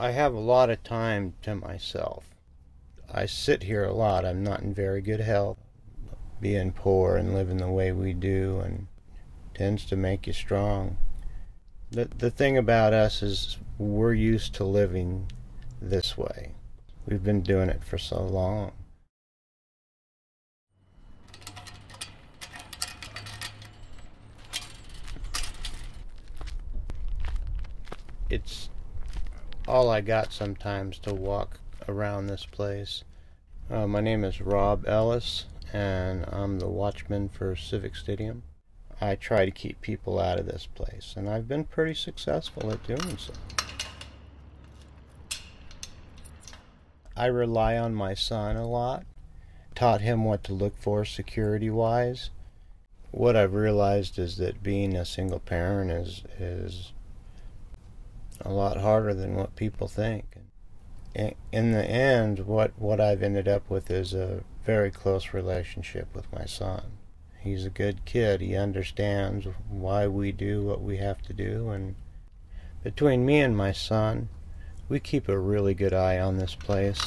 I have a lot of time to myself. I sit here a lot. I'm not in very good health. Being poor and living the way we do and tends to make you strong. The the thing about us is we're used to living this way. We've been doing it for so long. It's all I got sometimes to walk around this place. Uh, my name is Robb Ellis, and I'm the watchman for Civic Stadium. I try to keep people out of this place, and I've been pretty successful at doing so. I rely on my son a lot. Taught him what to look for security wise. What I've realized is that being a single parent is is a lot harder than what people think. In the end, what, what I've ended up with is a very close relationship with my son. He's a good kid. He understands why we do what we have to do. And between me and my son, we keep a really good eye on this place.